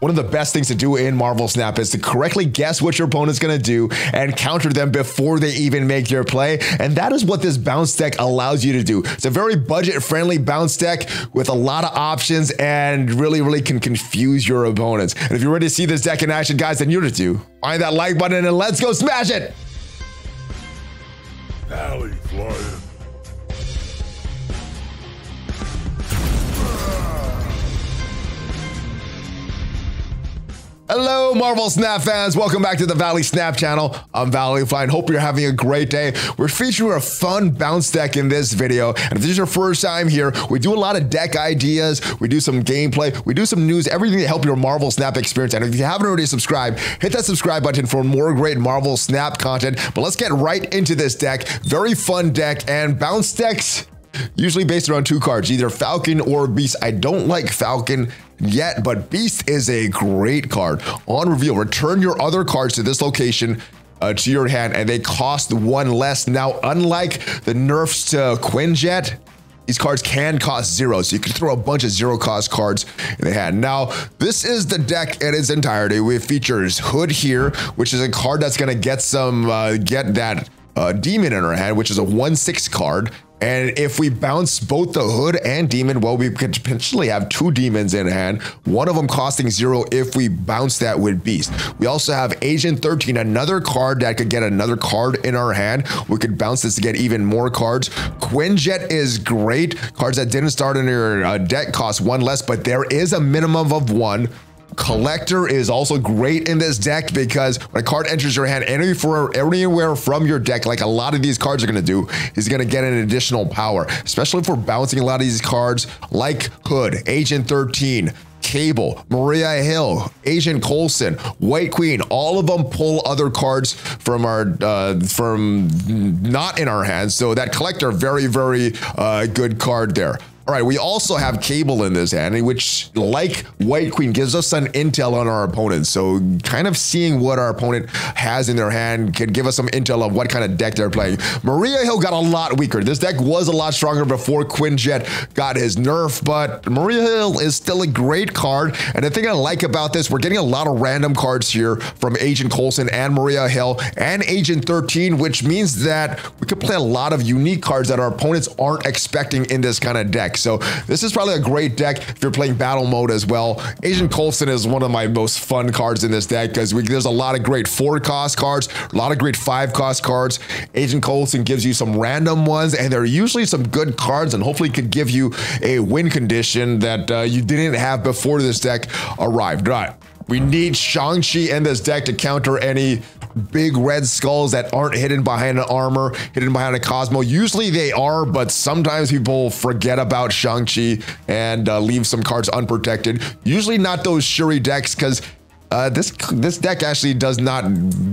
One of the best things to do in Marvel Snap is to correctly guess what your opponent's going to do and counter them before they even make your play. And that is what this bounce deck allows you to do. It's a very budget friendly bounce deck with a lot of options and really, really can confuse your opponents. And if you're ready to see this deck in action, guys, then you're to do. Find that like button and let's go smash it. Alley flying. Hello, Marvel Snap fans. Welcome back to the Valley Snap channel. I'm Valley Flyin. Hope you're having a great day. We're featuring a fun bounce deck in this video. And if this is your first time here, we do a lot of deck ideas. We do some gameplay. We do some news, everything to help your Marvel Snap experience. And if you haven't already subscribed, hit that subscribe button for more great Marvel Snap content. But let's get right into this deck. Very fun deck and bounce decks usually based around two cards, either Falcon or Beast. I don't like Falcon yet, but Beast is a great card. On reveal, return your other cards to this location uh, to your hand, and they cost one less. Now, unlike the nerfs to Quinjet, these cards can cost zero, so you can throw a bunch of zero cost cards in the hand. Now, this is the deck in its entirety. We features Hood here, which is a card that's gonna get some, uh, get that uh, Demon in our hand, which is a 1-6 card. And if we bounce both the hood and demon, well, we could potentially have two demons in hand, one of them costing zero if we bounce that with beast. We also have Agent 13, another card that could get another card in our hand. We could bounce this to get even more cards. Quinjet is great. Cards that didn't start in your uh, deck cost one less, but there is a minimum of one. Collector is also great in this deck because when a card enters your hand anywhere from your deck, like a lot of these cards are going to do, he's going to get an additional power, especially if we're bouncing a lot of these cards like Hood, Agent 13, Cable, Maria Hill, Agent Coulson, White Queen, all of them pull other cards from our uh, from not in our hands. So that collector, very very uh, good card there. All right, we also have Cable in this hand, which, like White Queen, gives us some intel on our opponent. So, kind of seeing what our opponent has in their hand can give us some intel of what kind of deck they're playing. Maria Hill got a lot weaker. This deck was a lot stronger before Quinjet got his nerf, but Maria Hill is still a great card. And the thing I like about this, we're getting a lot of random cards here from Agent Coulson and Maria Hill and Agent 13, which means that we could play a lot of unique cards that our opponents aren't expecting in this kind of deck. So this is probably a great deck if you're playing battle mode as well. Agent Coulson is one of my most fun cards in this deck because there's a lot of great four cost cards, a lot of great five cost cards. Agent Coulson gives you some random ones, and they're usually some good cards, and hopefully could give you a win condition that uh, you didn't have before this deck arrived. All right. We need Shang-Chi in this deck to counter any big red skulls that aren't hidden behind an armor, hidden behind a Cosmo. Usually they are, but sometimes people forget about Shang-Chi and uh, leave some cards unprotected. Usually not those Shuri decks because uh, this this deck actually does not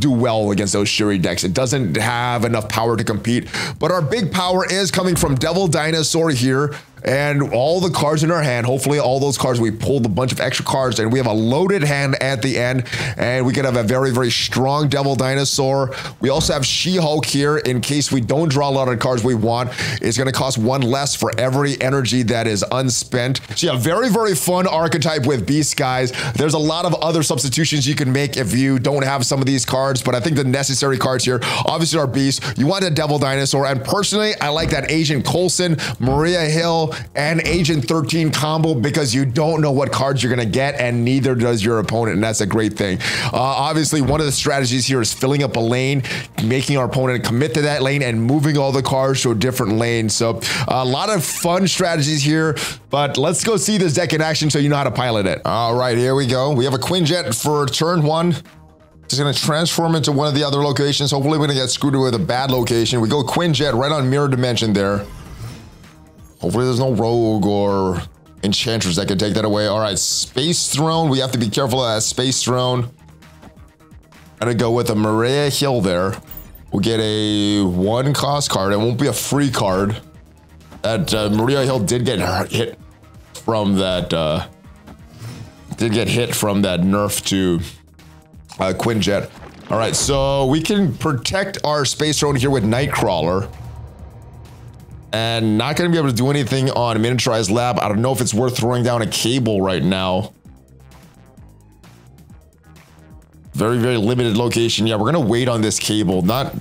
do well against those Shuri decks. It doesn't have enough power to compete. But our big power is coming from Devil Dinosaur here and all the cards in our hand. Hopefully, all those cards we pulled a bunch of extra cards, and we have a loaded hand at the end, and we can have a very very strong Devil Dinosaur. We also have She-Hulk here in case we don't draw a lot of cards we want. It's going to cost one less for every energy that is unspent. So yeah, very very fun archetype with Beast guys. There's a lot of other substitutions you can make if you don't have some of these cards, but I think the necessary cards here obviously are Beast. You want a Devil Dinosaur, and personally, I like that Agent Coulson, Maria Hill and Agent 13 combo because you don't know what cards you're going to get, and neither does your opponent, and that's a great thing. Uh, obviously, one of the strategies here is filling up a lane, making our opponent commit to that lane, and moving all the cards to a different lane. So, a lot of fun strategies here, but let's go see this deck in action so you know how to pilot it. All right, here we go. We have a Quinjet for turn one. Just gonna transform into one of the other locations. Hopefully we're gonna get screwed with a bad location. We go Quinjet right on Mirror Dimension there. Hopefully there's no rogue or enchantress that can take that away. All right, Space Throne. We have to be careful of that Space Throne. Gonna go with a Maria Hill there. We'll get a one cost card. It won't be a free card. That uh, Maria Hill did get hit from that. Uh, did get hit from that nerf to uh, Quinjet. All right, so we can protect our Space Throne here with Nightcrawler and not going to be able to do anything on miniaturized lab. I don't know if it's worth throwing down a cable right now. Very, very limited location. Yeah, we're going to wait on this cable. Not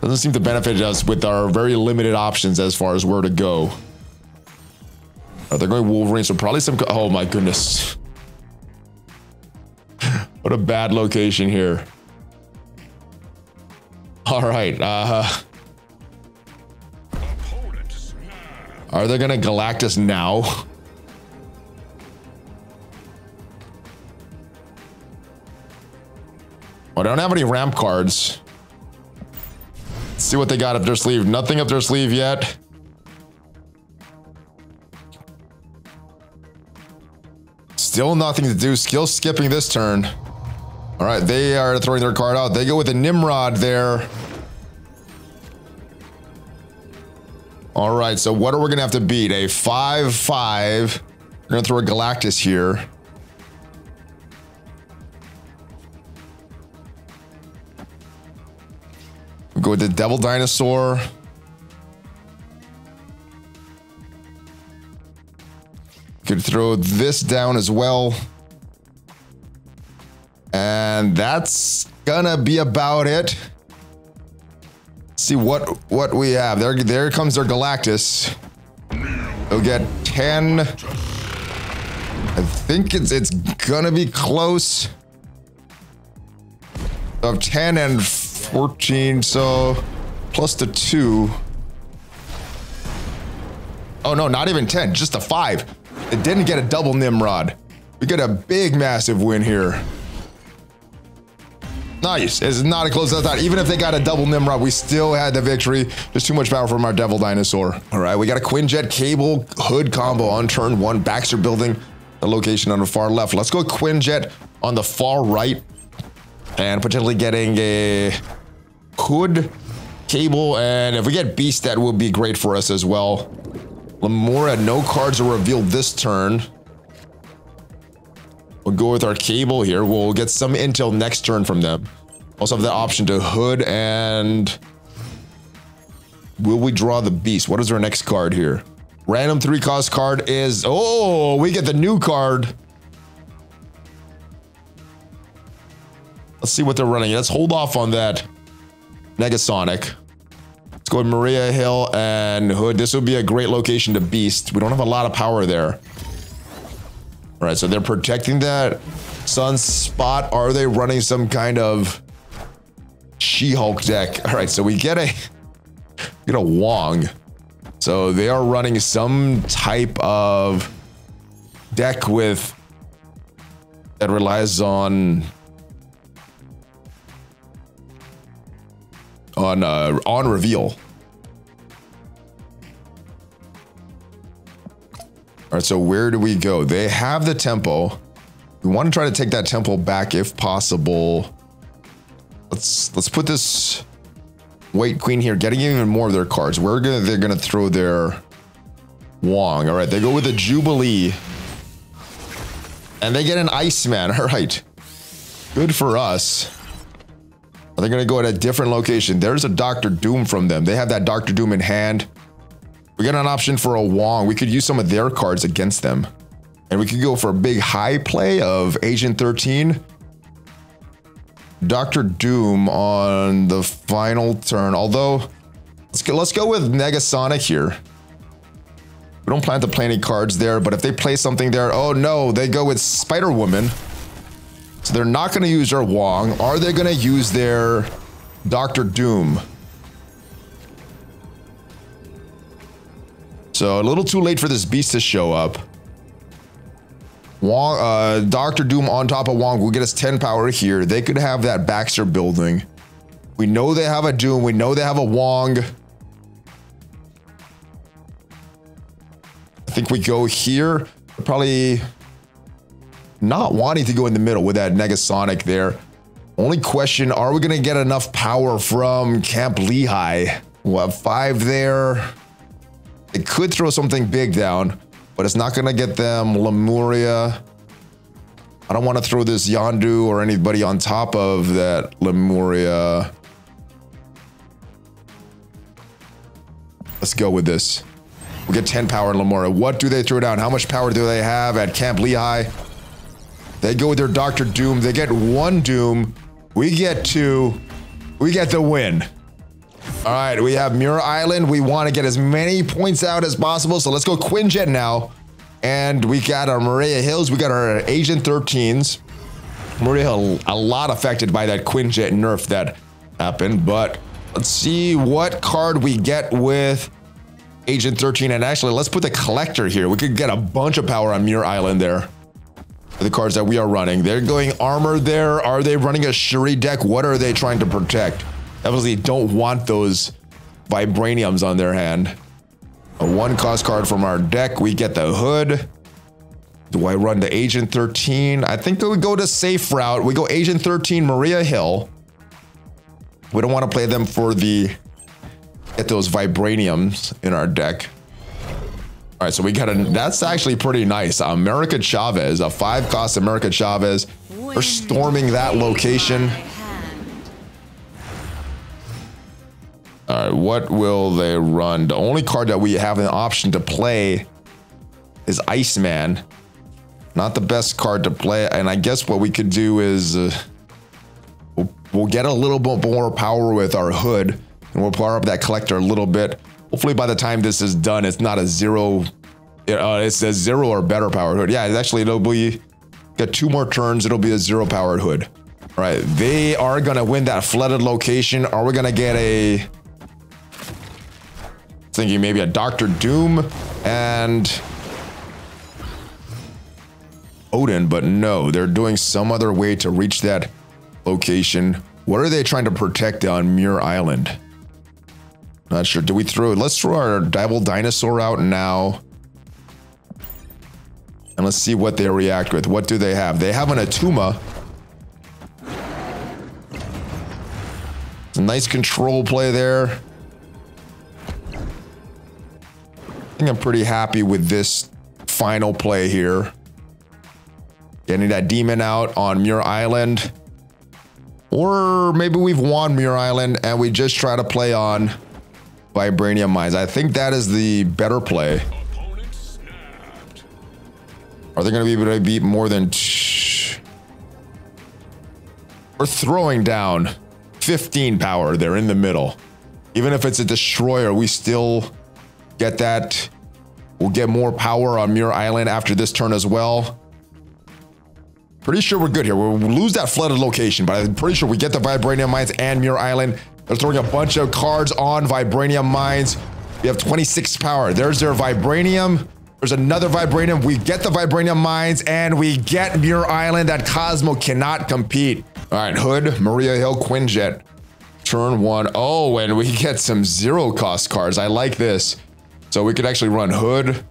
doesn't seem to benefit us with our very limited options as far as where to go. Oh, they're going Wolverine, so probably some... Oh my goodness. what a bad location here. All right. Uh, are they to Galactus now? Oh, I don't have any ramp cards. Let's see what they got up their sleeve. Nothing up their sleeve yet. Still nothing to do. Skill skipping this turn. All right, they are throwing their card out. They go with a Nimrod there. All right, so what are we to have to beat? A 5-5. We're going to throw a Galactus here. we go with the Devil Dinosaur. Could throw this down as well. And that's gonna be about it. See what what we have. There there comes their Galactus. They'll get 10. I think it's it's gonna be close. Of 10 and 14, so plus the two. Oh no, not even 10, just a five. It didn't get a double Nimrod. We get a big, massive win here. Nice. It's not a close as thought. Even if they got a double Nimrod, we still had the victory. Just too much power from our Devil Dinosaur. All right, we got a Quinjet Cable Hood combo on turn one. Baxter building the location on the far left. Let's go Quinjet on the far right and potentially getting a hood cable. And if we get beast, that would be great for us as well. Lemuria, no cards are revealed this turn. We'll go with our cable here. We'll get some intel next turn from them. Also have the option to hood and... Will we draw the beast? What is our next card here? Random three cost card is... Oh, we get the new card. Let's see what they're running. Let's hold off on that Negasonic. Let's go with Maria Hill and Hood. This would be a great location to beast. We don't have a lot of power there. All right, so they're protecting that sunspot. Are they running some kind of She-Hulk deck? All right, so we get a get a Wong. So they are running some type of deck with that relies on on uh, on reveal. All right, so where do we go? They have the tempo. We want to try to take that tempo back if possible. Let's let's put this White Queen here, getting even more of their cards. We're gonna they're gonna throw their Wong. All right, they go with a Jubilee. And they get an Iceman. All right. Good for us. Are they going to go at a different location? There's a Doctor Doom from them. They have that Doctor Doom in hand. We got an option for a Wong. We could use some of their cards against them. And we could go for a big high play of Agent 13. Doctor Doom on the final turn. Although, let's go, let's go with Negasonic here. We don't plan to play any cards there, but if they play something there, oh no, they go with Spider-Woman. So they're not going to use their Wong. Are they going to use their Doctor Doom? So a little too late for this beast to show up. Wong, uh, Doctor Doom on top of Wong will get us 10 power here. They could have that Baxter building. We know they have a Doom. We know they have a Wong. I think we go here. Probably not wanting to go in the middle with that Negasonic there. Only question, are we going to get enough power from Camp Lehigh? We'll have five there. It could throw something big down, but it's not going to get them Lemuria. I don't want to throw this Yondu or anybody on top of that Lemuria. Let's go with this. We'll get 10 power in Lemuria. What do they throw down? How much power do they have at Camp Lehigh? They go with their Doctor Doom. They get one Doom. We get two. We get the win. All right, we have Muir Island. We want to get as many points out as possible. So let's go Quinjet now. And we got our Maria Hills. We got our Agent 13s. Maria Hill, a lot affected by that Quinjet nerf that happened. But let's see what card we get with Agent 13. And actually, let's put the Collector here. We could get a bunch of power on Muir Island there. The cards that we are running. They're going armor there. Are they running a Shuri deck? What are they trying to protect? Obviously, don't want those Vibraniums on their hand. A one cost card from our deck. We get the hood. Do I run the Agent 13? I think we go to safe route. We go Agent 13, Maria Hill. We don't want to play them for the get those vibraniums in our deck. All right, so we got a that's actually pretty nice. America Chavez, a five cost America Chavez. We're storming that location. All right, what will they run? The only card that we have an option to play is Iceman. Not the best card to play, and I guess what we could do is uh, we'll, we'll get a little bit more power with our hood, and we'll power up that collector a little bit. Hopefully, by the time this is done, it's not a zero. Uh, it's a zero or better powered hood. Yeah, it's actually, it'll be got two more turns. It'll be a zero powered hood. All right, they are gonna win that flooded location. Are we gonna get a Thinking maybe a Doctor Doom and Odin, but no, they're doing some other way to reach that location. What are they trying to protect on Muir Island? Not sure. Do we throw? Let's throw our Devil Dinosaur out now. And let's see what they react with. What do they have? They have an Attuma. It's a nice control play there. I think I'm pretty happy with this final play here. Getting that demon out on Muir Island. Or maybe we've won Muir Island and we just try to play on Vibranium Mines. I think that is the better play. Are they going to be able to beat more than... We're throwing down 15 power there in the middle. Even if it's a destroyer, we still Get that. We'll get more power on Muir Island after this turn as well. Pretty sure we're good here. We'll lose that flooded location, but I'm pretty sure we get the Vibranium Mines and Muir Island. They're throwing a bunch of cards on Vibranium Mines. We have 26 power. There's their Vibranium. There's another Vibranium. We get the Vibranium Mines and we get Muir Island that Cosmo cannot compete. All right, Hood, Maria Hill, Quinjet. Turn one. Oh, and we get some zero cost cards. I like this. So we could actually run Hood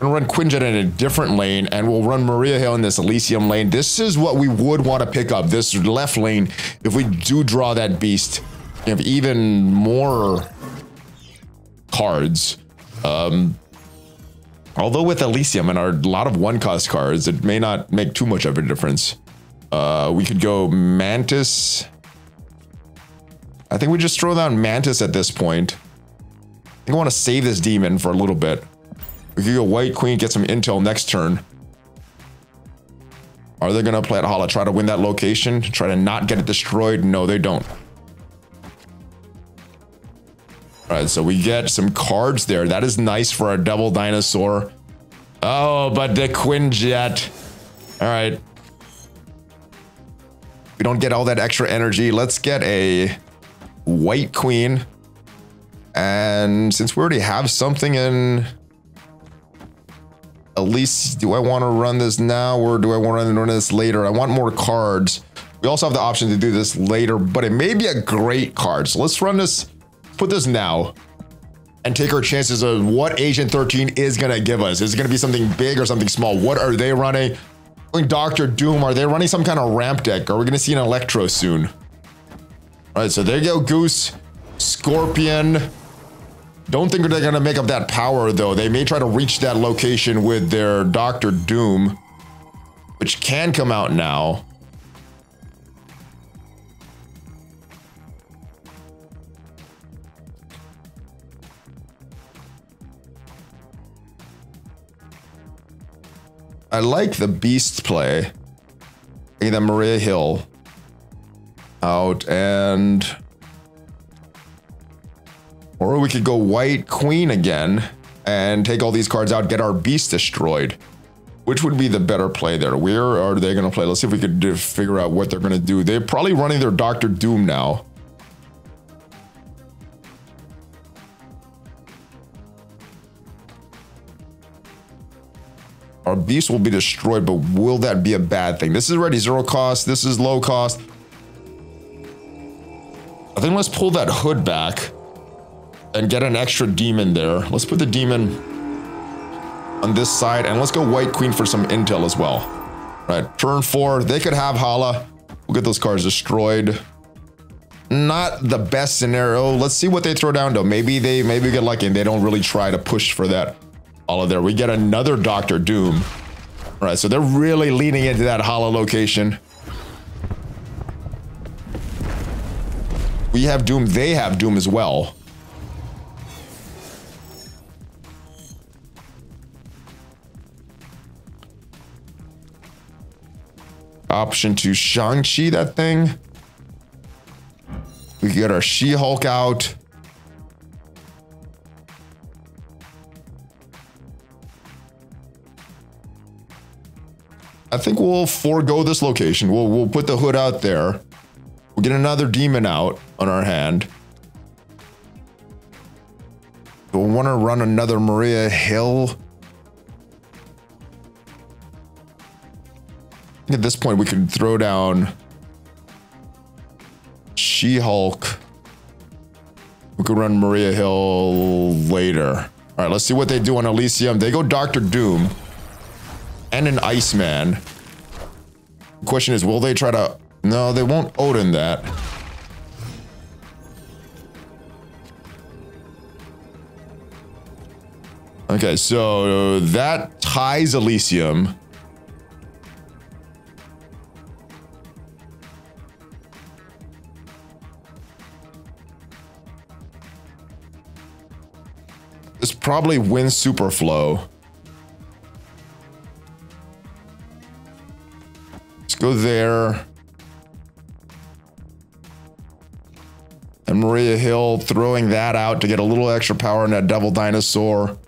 and run Quinjet in a different lane, and we'll run Maria Hill in this Elysium lane. This is what we would want to pick up, this left lane, if we do draw that beast. Have even more cards. Um, although with Elysium and our lot of one-cost cards, it may not make too much of a difference. Uh, we could go Mantis. I think we just throw down Mantis at this point I want to save this demon for a little bit. We could go White Queen, get some intel next turn. Are they going to play at Hala? Try to win that location? Try to not get it destroyed? No, they don't. All right, so we get some cards there. That is nice for our Devil Dinosaur. Oh, but the Quinjet. All right. We don't get all that extra energy. Let's get a White Queen. And since we already have something in at least do I want to run this now or do I want to run this later? I want more cards. We also have the option to do this later, but it may be a great card. So let's run this, put this now and take our chances of what Agent 13 is going to give us. Is it going to be something big or something small? What are they running? Doctor Doom, are they running some kind of ramp deck? Are we going to see an Electro soon? All right, so there you go, Goose, Scorpion, don't think they're going to make up that power, though. They may try to reach that location with their Doctor Doom, which can come out now. I like the Beast play. Taking that Maria Hill out and or we could go white queen again and take all these cards out, get our beast destroyed. Which would be the better play there? Where are they going to play? Let's see if we could figure out what they're going to do. They're probably running their Doctor Doom now. Our beast will be destroyed, but will that be a bad thing? This is already zero cost. This is low cost. I think let's pull that hood back and get an extra demon there. Let's put the demon on this side and let's go white queen for some intel as well. Right, turn four, they could have Hala. We'll get those cards destroyed. Not the best scenario. Let's see what they throw down though. Maybe they maybe get lucky and they don't really try to push for that. All of there. We get another Doctor Doom. All right, so they're really leaning into that Hala location. We have Doom, they have Doom as well. Option to Shang-Chi that thing. We get our She-Hulk out. I think we'll forego this location. We'll, we'll put the hood out there. We'll get another demon out on our hand. We'll want to run another Maria Hill. At this point we could throw down She-Hulk. We could run Maria Hill later. All right, let's see what they do on Elysium. They go Doctor Doom and an Iceman. Question is, will they try to... No, they won't Odin that. Okay, so that ties Elysium. This probably wins Superflow. Let's go there. And Maria Hill throwing that out to get a little extra power in that Devil Dinosaur.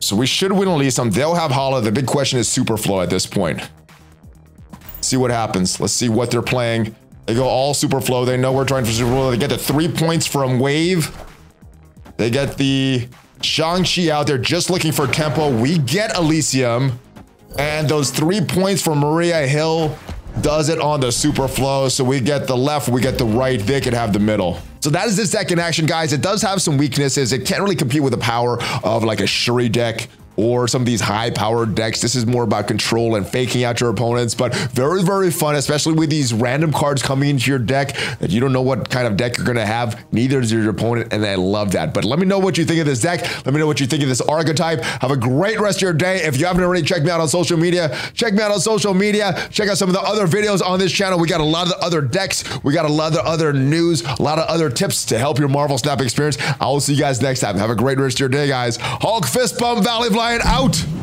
So we should win at least some. They'll have Hala. The big question is Superflow at this point. See what happens. Let's see what they're playing. They go all super flow. They know we're trying for super flow. They get the three points from Wave. They get the Shang-Chi out there just looking for tempo. We get Elysium. And those three points from Maria Hill does it on the super flow. So we get the left, we get the right. They could have the middle. So that is this deck in action, guys. It does have some weaknesses. It can't really compete with the power of like a Shuri deck or some of these high powered decks. This is more about control and faking out your opponents, but very, very fun, especially with these random cards coming into your deck that you don't know what kind of deck you're going to have. Neither does your opponent, and I love that. But let me know what you think of this deck. Let me know what you think of this archetype. Have a great rest of your day. If you haven't already checked me out on social media, check me out on social media. Check out some of the other videos on this channel. We got a lot of the other decks. We got a lot of other news, a lot of other tips to help your Marvel Snap experience. I will see you guys next time. Have a great rest of your day, guys. Hulk Fist Bump Valley Flyin out.